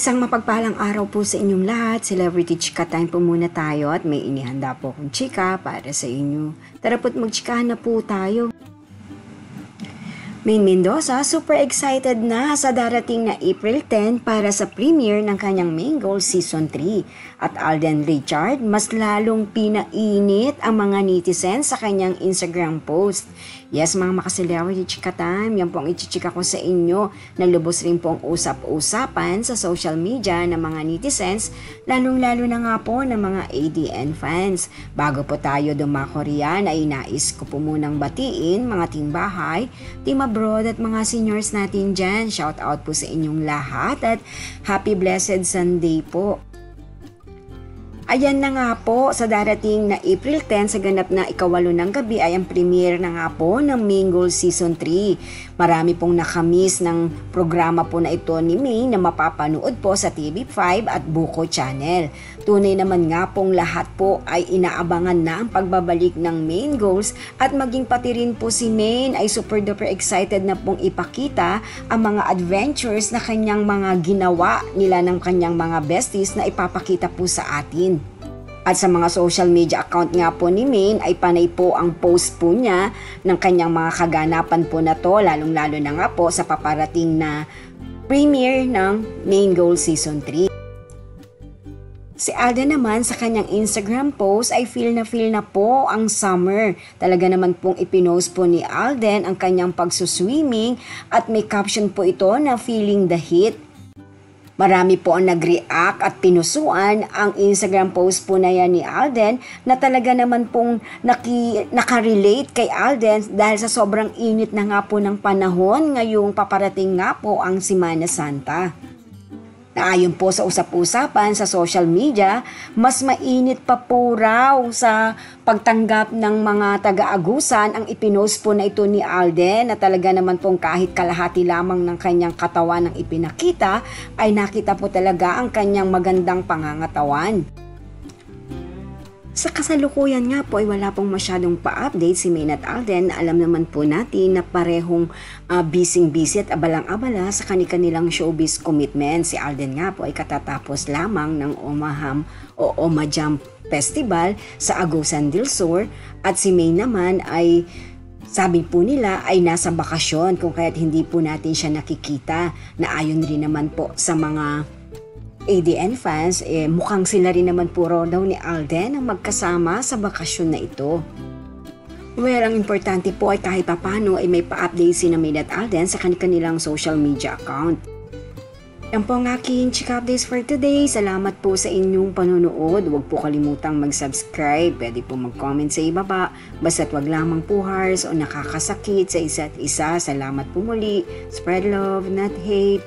Isang mapagpalang araw po sa inyong lahat. Celebrity Chika Time po muna tayo at may inihanda po akong chika para sa inyo. Tara po't magchikahan na po tayo. Maine Mendoza super excited na sa darating na April 10 para sa premiere ng kanyang Main Goal Season 3. At Alden Richard mas lalong pinainit ang mga netizens sa kanyang Instagram post. Yes mga makaselebrity chika time, yan po ang ichichika ko sa inyo na lubos rin po ang usap-usapan sa social media ng mga netizens, lalong-lalo na nga po ng mga ADN fans. Bago po tayo dumako riyan ay nais ko po munang batiin mga team bahay, team abroad at mga seniors natin dyan. Shout out po sa inyong lahat at happy blessed Sunday po. Ayan na nga po, sa darating na April 10 sa ganap na ikawalo ng gabi ay ang premiere na nga po ng Mingle Season 3. Marami pong nakamiss ng programa po na ito ni May na mapapanood po sa TV5 at Buko Channel. Tunay naman nga pong lahat po ay inaabangan na ang pagbabalik ng main goals at maging pati rin po si Main ay super duper excited na pong ipakita ang mga adventures na kanyang mga ginawa nila ng kanyang mga besties na ipapakita po sa atin. At sa mga social media account nga po ni Maine ay panay po ang post po niya ng kanyang mga kaganapan po na to lalong-lalo na nga po sa paparating na premiere ng Main Goal Season 3. Si Alden naman sa kanyang Instagram post ay feel na feel na po ang summer. Talaga naman pong ipinost po ni Alden ang kanyang pagsuswimming at may caption po ito na feeling the heat Marami po ang nag-react at pinusuan ang Instagram post po na yan ni Alden na talaga naman pong naki, nakarelate kay Alden dahil sa sobrang init na nga po ng panahon ngayong paparating nga po ang Simana Santa. Naayon po sa usap-usapan sa social media, mas mainit pa po raw sa pagtanggap ng mga taga-agusan ang ipinost po na ito ni Alden na talaga naman pong kahit kalahati lamang ng kanyang katawan ang ipinakita ay nakita po talaga ang kanyang magandang pangangatawan. Sa kasalukuyan nga po ay wala pong masyadong pa-update si Maynard Alden. Alam naman po natin na parehong uh, busy-busy at abalang-abala sa kanilang showbiz commitment. Si Alden nga po ay katatapos lamang ng Omaham o Omajam Festival sa Agusan del Sur at si May naman ay sabi po nila ay nasa bakasyon kung kaya't hindi po natin siya nakikita na ayon rin naman po sa mga ADN fans, eh, mukhang sila rin naman puro daw ni Alden ang magkasama sa bakasyon na ito. Well, ang importante po ay kahit papano ay may pa-update si Namid at Alden sa kanilang social media account. Yan po ang aking check updates for today. Salamat po sa inyong panonood. Huwag po kalimutang mag-subscribe. Pwede po mag-comment sa ibaba. Basta't wag lamang po hars o nakakasakit sa isa't isa. Salamat po muli. Spread love, not hate.